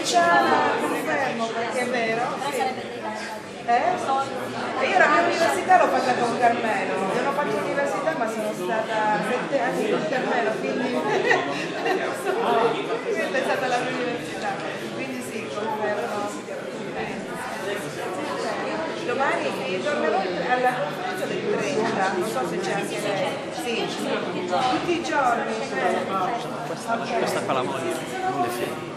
Luciana, confermo perché è vero. Sì. Eh? Io la mia università l'ho fatta con Carmelo, non ho fatto l'università ma sono stata sette anni con Carmelo, quindi è stata la mia università. Quindi sì, confermo. Domani tornerò alla conferenza del 30, non so se c'è anche lei. Sì, tutti i giorni. Questa fa la moglie, non le figlie.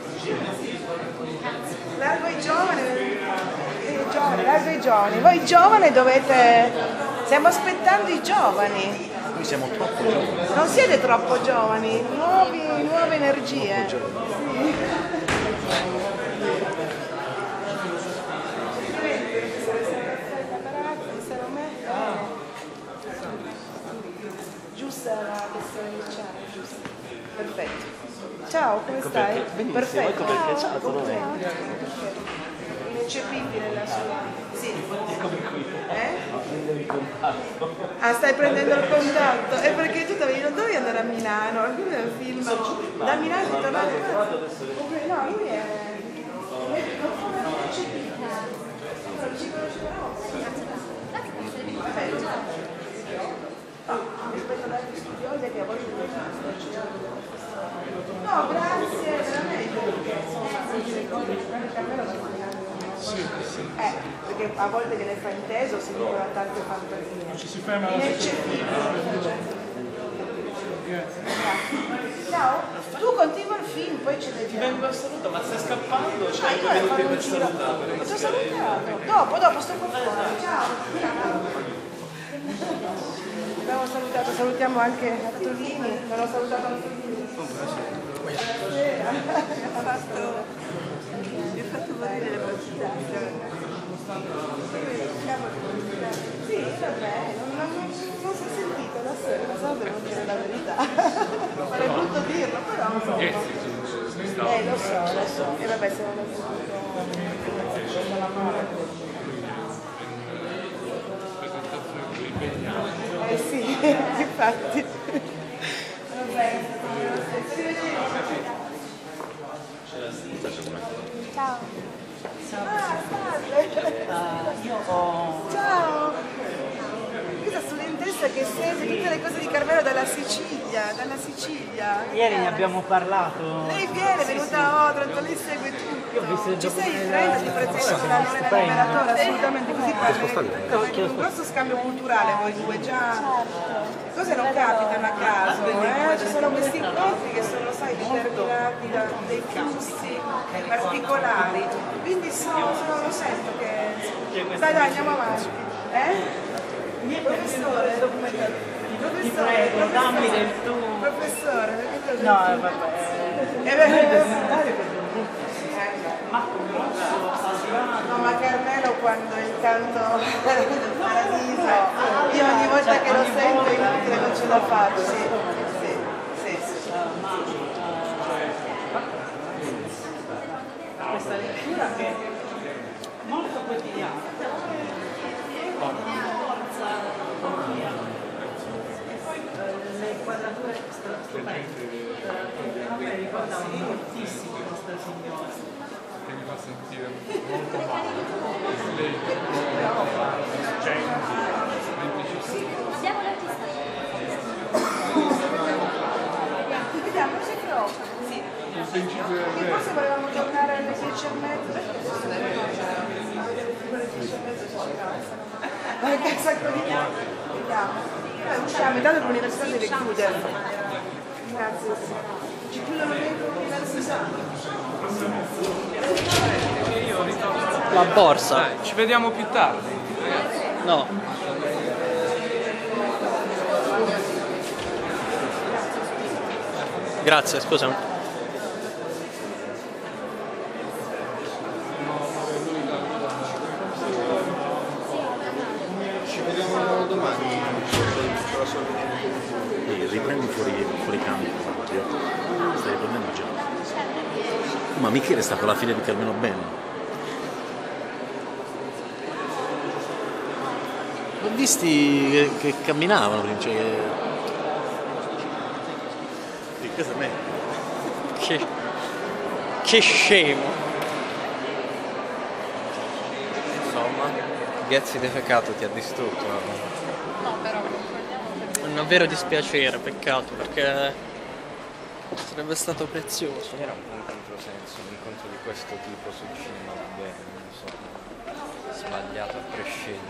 Largo ai giovani, eh, giovani, largo giovani. Voi giovani dovete... Stiamo aspettando i giovani. Noi siamo troppo giovani. Non siete troppo giovani, nuovi, nuove energie. Giusta la questione iniziale, giusta. Perfetto. Ciao, come Ecco stai? perché- benissimo, ecco perché, ciao, come vai? Ineccepibile la sua. Sì. Eccomi qui. Eh? Ah, stai prendendo il contatto? È perché tu dovevi, non dovevi andare a Milano, alcuni del film. Da Milano è tornato. No, lui è. Non ci conoscevamo. Perfetto. Ah, rispetto ad altri studiosi che a volte No, grazie, cammino si eh, perché a volte che ne fa inteso si dicono tante fantasie. Non ci si ferma alla. Ciao, tu continua il film, poi ce ne Ti vengo a salutare, ma stai scappando? Ah, Cioè, io io un per giro. salutare. Ho già salutato. Dopo, dopo, sto qua fuori. Ciao. Abbiamo salutato, salutiamo anche Antolini, non ho salutato Antolini. Buonasera. Fatto, mi ha fatto morire le partite. Sì, vabbè, non, non, non, si è sentito da sera, lo so, devo dire la verità. È brutto dirlo, però insomma. Eh, lo so, lo so. E vabbè, se non l'ho sentito la mano. Eh sì, infatti. Vabbè, Ciao. Ah, salve. Io ho... Ciao. Questa studentessa che segue tutte le cose di Carmelo dalla Sicilia, dalla Sicilia. Ieri ne abbiamo parlato. Lei viene, è venuta a Otranto, lei segue tutto. Io ho visto il Ci sei in treno, ti presento con la Lorena Liberatore, assolutamente. Un grosso scambio culturale voi due già. Cose non capitano a caso, eh? Ci sono questi incontri che sono, sai, determinati da dei flussi particolari. Quindi sono, sono- lo sento che. Dai, dai, andiamo avanti. Eh? Professore, professore, Ti prego, dammi del tu. Professore, No, vabbè. Eh, beh, No, ma Carmelo quando il canto del paradiso, io ogni volta che lo sento è inutile, non ce la faccio. Sì, sì, sì. Questa lettura che è molto quotidiana. Forza, economia. E poi eh, le inquadrature stupende. Eh, A me ricordavano moltissimo Nostra Signora. Che mi fa sentire molto male. Lei gente, Abbiamo l'artista. Vediamo, non si preoccupa. Sì. il principio del Che re. forse volevamo tornare alle 10 e mezza, alle 10 e mezza ci. Perché un sacco di Vediamo. Usciamo, intanto l'università deve chiudere. Grazie. Ci chiudono dentro l'università. La borsa. Dai, ci vediamo più tardi. No. Grazie, scusa. Ci vediamo domani. Riprendi fuori, ma Michele è stato la fine di Carmelo Bello. L'ho visti che, che camminavano, cioè che... Sì, questo è meglio. Che, che scemo. Insomma, Ghezzi defecato ti ha distrutto. No, però... Un vero dispiacere, peccato, perché sarebbe stato prezioso. Era un controsenso, un incontro di questo tipo sul cinema non so, sbagliato a prescindere.